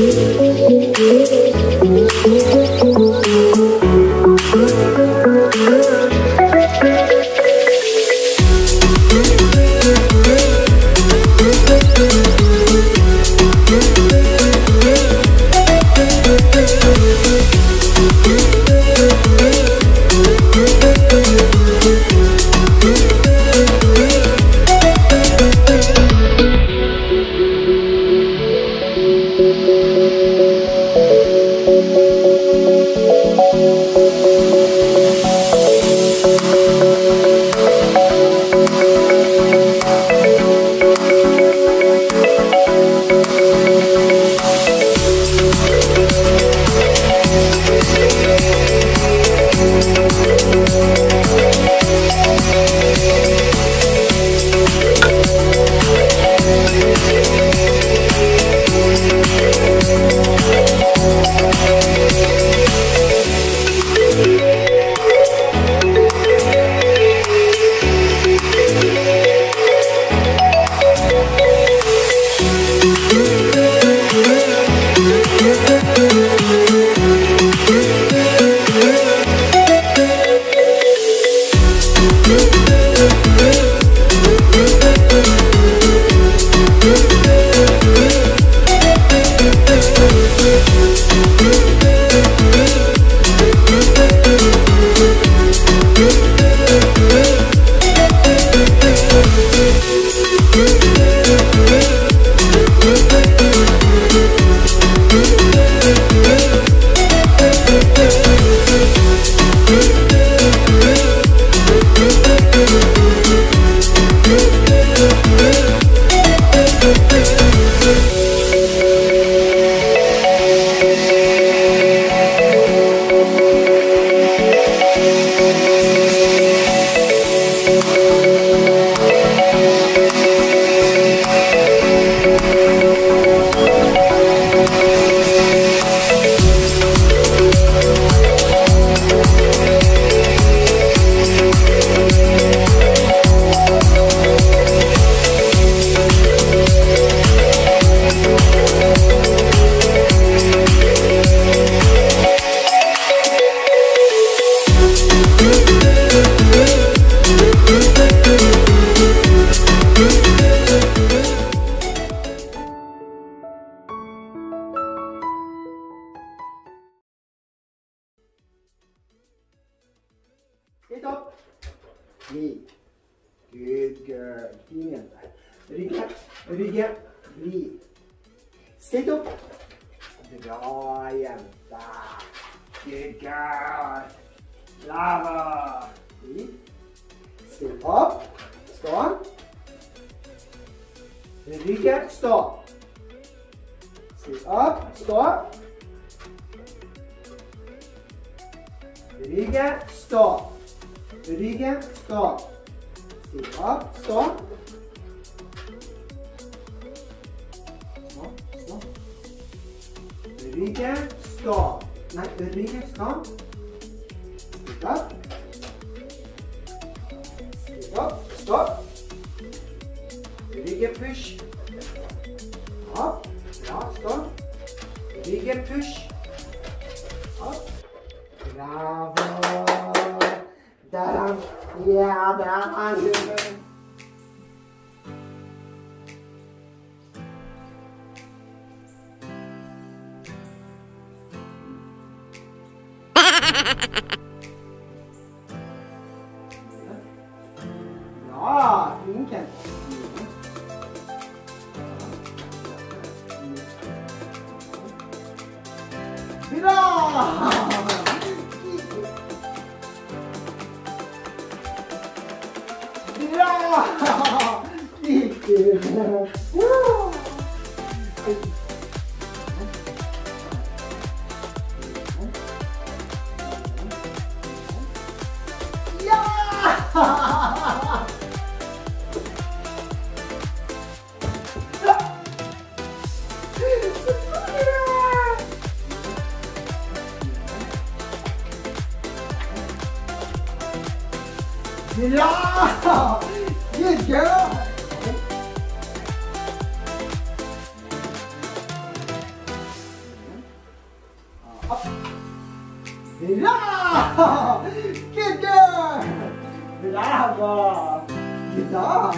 Música Skate up. Knee. Good girl. Jente. Rygge. Rygge. Vri. Skate up. Jente. Good girl. Bravo. Vri. Skate up. Stå. Rygge. Stå. Skate up. Stå. Rygge. Stå. Stå. Still opp, stå. Stå, stå. Ryggen, stå. Nei, ryggen, stå. Still opp. Still opp, stå. Ryggen, push. Opp. Bra, stå. Ryggen, push. Opp. Bravo. Ja, der er du. Ja, flink jente. Bra! Ура! Я! Bra! Good girl! Bra! Good girl! Bravo! Bra!